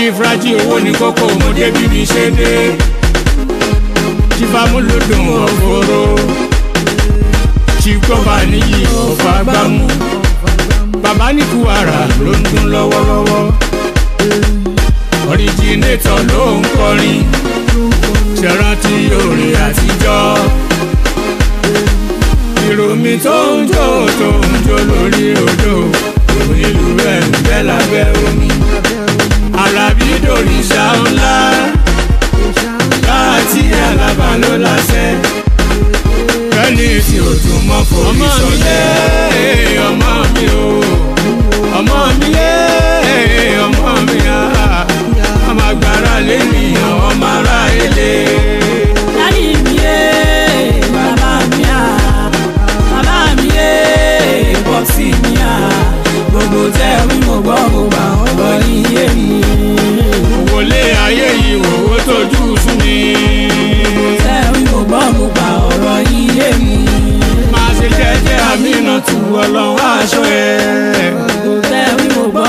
ṣífúrájì owó ní kókó mo débi mi ṣe dé ṣífàmúlòdùn òfòrò ṣífọ́fà níyì ọ̀fà gbámú bàbá ní kúwàrà ló ń dún lọ́wọ́lọ́wọ́ ọ̀ríjìnétọ̀ ló ń kọrin ṣẹ̀rántí òrè àtijọ́ ìròmí tó ń jó tó ń jó lórí ló láṣẹ. kẹ́lí tí o tún mọ́ forí sọ́lẹ̀.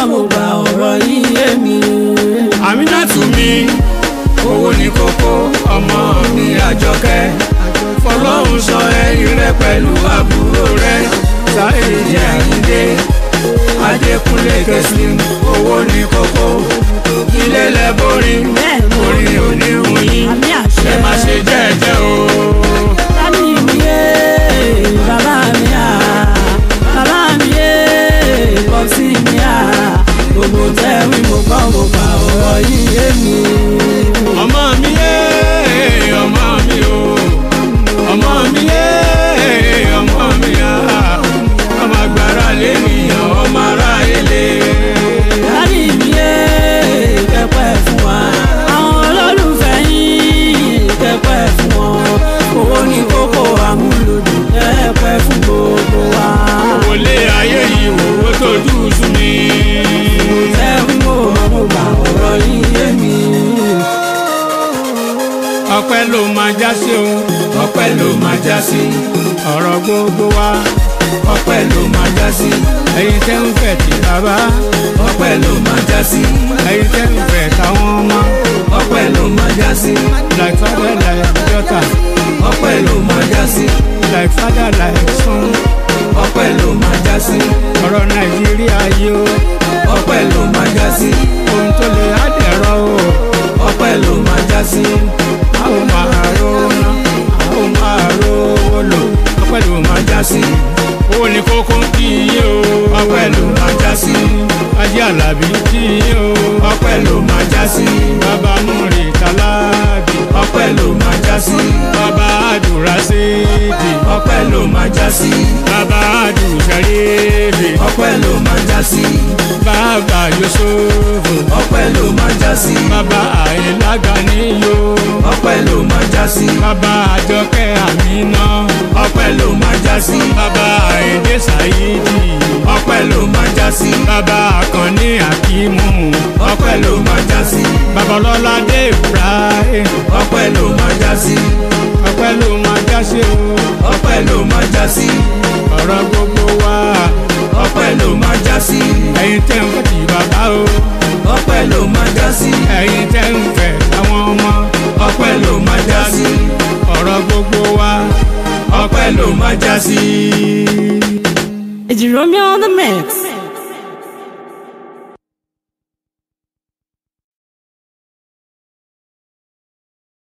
mo gba ọ̀rọ̀ yìí yé mi. Aminatu mi owó ní kókó ọmọ mi àjọkẹ́ fọlọ́run sọ ẹ̀yìn rẹ pẹ̀lú àbúrò rẹ sáyé jẹ́ àyíndé adékúnlé kẹsìn owó ní kókó ilé lẹ́bọ̀rin. tẹ́ wí mo gbọ́ mo gbà ọ̀rọ̀ yìí yé mi. ọpẹ́ ló máa já sí o ọpẹ́ ló máa já sí ọ̀rọ̀ gbogbo wa ọpẹ́ ló máa já sí ẹ̀yin tẹ́ ń fẹ́ ti bàbá ọpẹ́ ló máa já sí ẹ̀yin tẹ́ ń fẹ́ ta sí. bàbá àdùsáré. ọpẹ́ ló máa já sí. bàbá Yúsúfù. ọpẹ́ ló máa já sí. bàbá àìlága níyó. ọpẹ́ ló máa já sí. bàbá àjọkẹ́ àmínà. ọpẹ́ ló máa já sí. bàbá àìdè sàyídì. ọpẹ́ ló máa já sí. bàbá àkànní àkímù. ọpẹ́ ló máa já sí. bàbá ọlọ́ládé Ibrahim. ọpẹ́ ló máa dá sí. ẹ̀yin tẹ́ ń fẹ́ àwọn ọmọ ọpẹ́ ló máa dá sí. ọ̀rọ̀ gbogbo wa ọpẹ́ ló máa já sí. Èjìròmí on the mix.